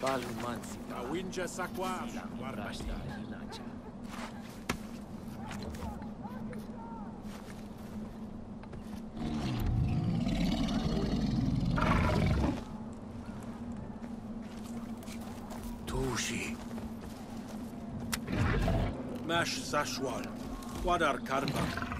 Palumansi. Awinja Sakwa. Warbasta. Tushi. Mash Sashwal. Wadar Karmak.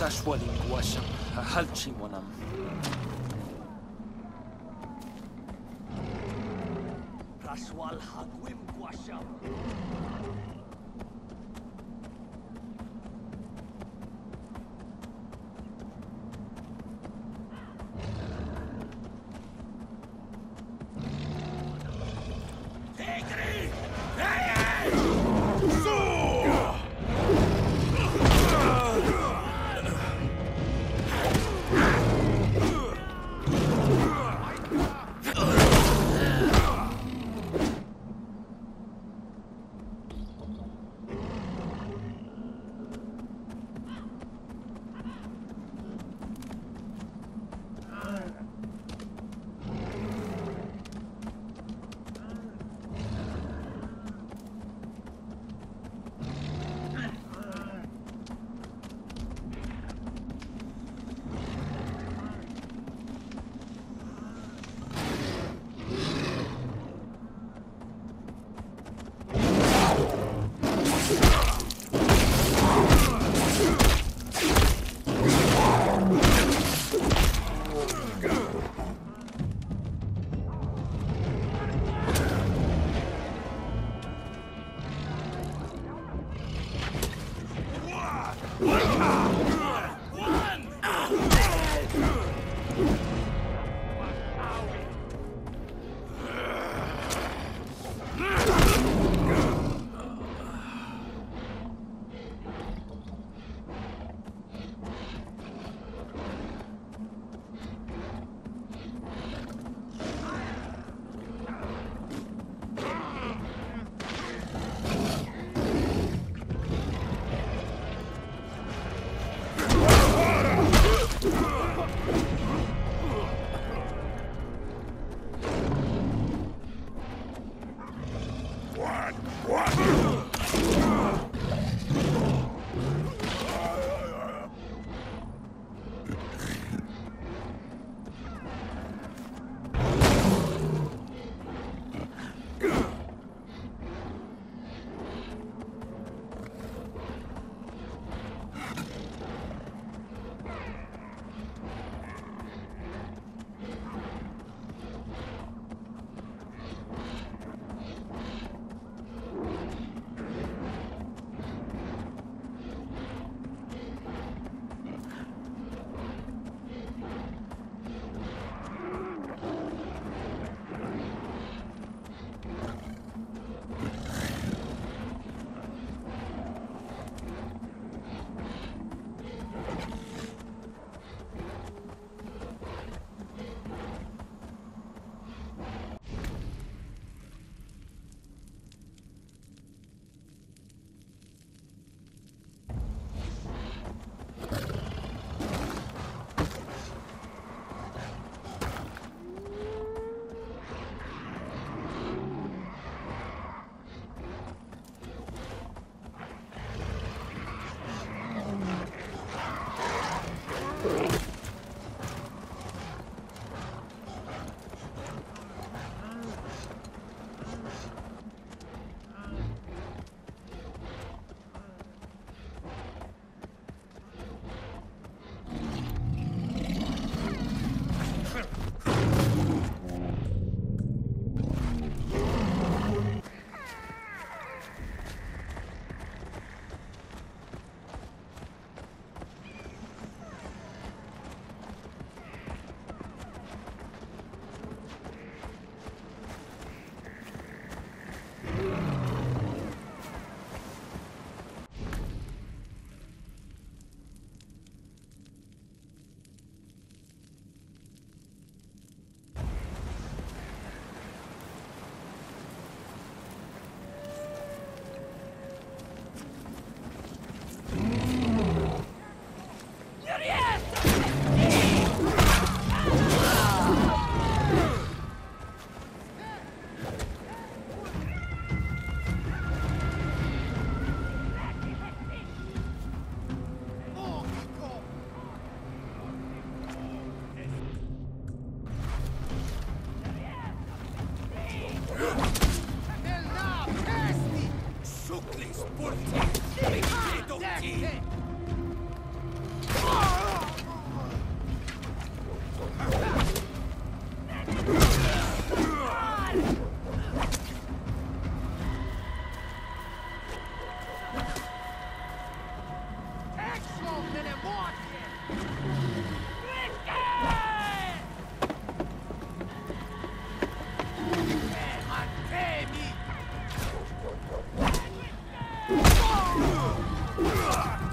Husashwali. Hal chimonam. Rashwal Hagwim.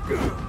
Ugh!